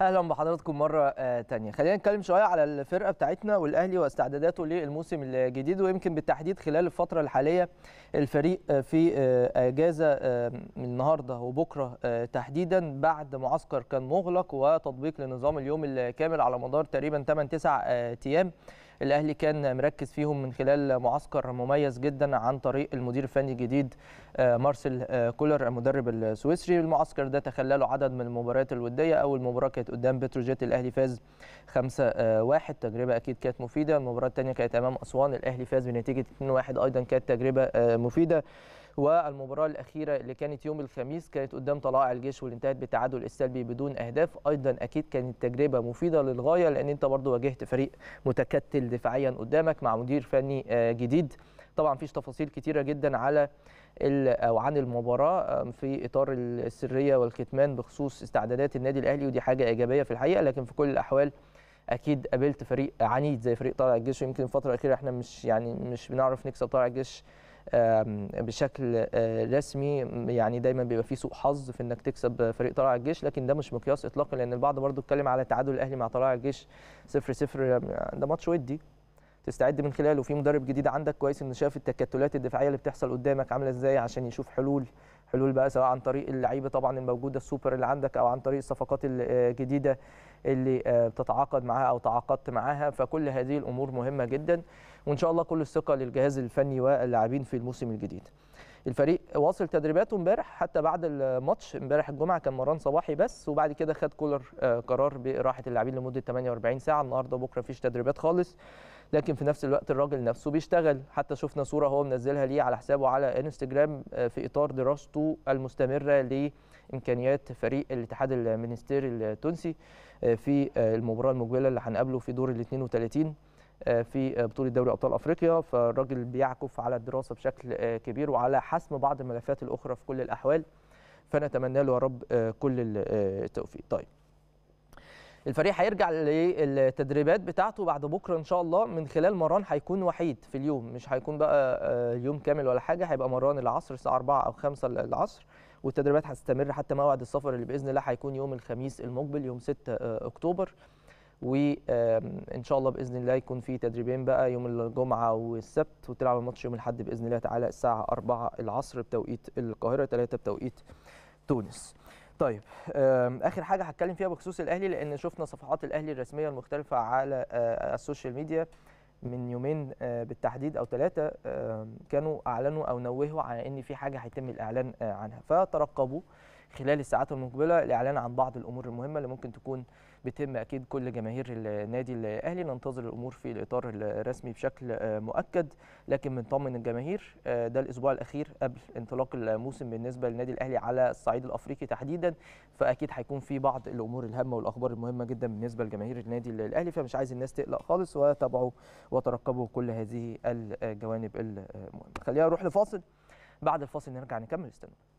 أهلا بحضراتكم مره آه، تانية. خلينا نتكلم شوية على الفرقة بتاعتنا والأهلي واستعداداته للموسم الجديد ويمكن بالتحديد خلال الفترة الحالية الفريق آه، في آه، أجازة النهارده وبكرة تحديدا بعد معسكر كان مغلق وتطبيق لنظام اليوم الكامل على مدار تقريبا 8 9 أيام. الأهلي كان مركز فيهم من خلال معسكر مميز جدا عن طريق المدير الفني الجديد آه، مارسيل آه، كولر المدرب السويسري. المعسكر ده تخلله عدد من المباريات الودية. أول مباراة كانت قدام بتروجيت الأهلي فاز 5 1 تجربة أكيد كانت مفيدة. المباراة الثانية كانت أمام أسوان. الأهلي فاز بنتيجة 2 1 أيضا كانت تجربة آه، مفيدة. والمباراة الأخيرة اللي كانت يوم الخميس كانت قدام طلائع الجيش واللي انتهت بالتعادل السلبي بدون أهداف. أيضا أكيد كانت تجربة مفيدة للغاية لأن أنت برضو واجهت فريق متكتل دفاعيا قدامك مع مدير فني آه، جديد. طبعا فيش تفاصيل كتيرة جدا على أو عن المباراة في إطار السرية والكتمان بخصوص استعدادات النادي الأهلي ودي حاجة إيجابية في الحقيقة لكن في كل الأحوال أكيد قابلت فريق عنيد زي فريق طلائع الجيش. ويمكن الفترة الأخيرة إحنا مش يعني مش بنعرف نكسب طلائع الجيش بشكل آه، رسمي. يعني دايما بيبقى فيه سوء حظ في إنك تكسب فريق طلائع الجيش لكن ده مش مقياس اطلاقا لأن البعض برضو اتكلم على تعادل الأهلي مع طلائع الجيش 0 0 ده ماتش ودي تستعد من خلاله. في مدرب جديد عندك كويس انه شاف التكتلات الدفاعية اللي بتحصل قدامك عاملة إزاي عشان يشوف حلول حلول بقى سواء عن طريق اللعيبة طبعا الموجودة السوبر اللي عندك أو عن طريق الصفقات الجديدة اللي آه، بتتعاقد معاها أو تعاقدت معاها. فكل هذه الأمور مهمة جدا وإن شاء الله كل الثقة للجهاز الفني واللاعبين في الموسم الجديد. الفريق واصل تدريباته امبارح حتى بعد الماتش امبارح الجمعة كان مران صباحي بس وبعد كده خد كولر آه، قرار باراحه اللاعبين لمدة 48 ساعة. النهارده وبكره مفيش تدريبات خالص لكن في نفس الوقت الراجل نفسه بيشتغل. حتى شفنا صورة هو منزلها ليه على حسابه على انستجرام آه، في إطار دراسته المستمرة لإمكانيات فريق الاتحاد المنستيري التونسي آه، في المباراة المقبلة اللي هنقابله في دور ال 32 آه، في آه، بطولة دوري أبطال أفريقيا فالراجل بيعكف على الدراسة بشكل آه، كبير وعلى حسم بعض الملفات الأخرى في كل الأحوال. فنتمنى له يا رب آه، كل ال- التوفيق. طيب الفريق هيرجع للتدريبات بتاعته بعد بكرة إن شاء الله. من خلال مران هيكون وحيد في اليوم. مش هيكون بقى يوم كامل ولا حاجة. هيبقى مران العصر الساعة 4 أو 5 العصر. والتدريبات هتستمر حتى موعد السفر اللي بإذن الله هيكون يوم الخميس المقبل يوم 6 آه، أكتوبر. وان شاء الله بإذن الله يكون في تدريبين بقى يوم الجمعة والسبت وتلعب الماتش يوم الأحد بإذن الله تعالى الساعة 4 العصر بتوقيت القاهرة 3 بتوقيت تونس. طيب آخر حاجة هتكلم فيها بخصوص الأهلي لأن شفنا صفحات الأهلي الرسمية المختلفة على آه، ال social media من يومين آه، بالتحديد أو ثلاثة كانوا أعلنوا أو نوهوا على إن في حاجة هيتم الإعلان آه، عنها. فترقبوا خلال الساعات المقبلة الاعلان عن بعض الأمور المهمة اللي ممكن تكون بتم أكيد كل جماهير النادي الأهلي. ننتظر الأمور في الإطار الرسمي بشكل آه، مؤكد. لكن بنطمن الجماهير آه، ده الأسبوع الأخير قبل انطلاق الموسم بالنسبة للنادي الأهلي على الصعيد الأفريقي تحديدا. فأكيد هيكون في بعض الأمور الهامة والأخبار المهمة جدا بالنسبة لجماهير النادي الأهلي. فمش عايز الناس تقلق خالص وتابعوا وترقبوا كل هذه الجوانب المهمة. خلينا نروح لفاصل. بعد الفاصل نرجع نكمل. استنوا.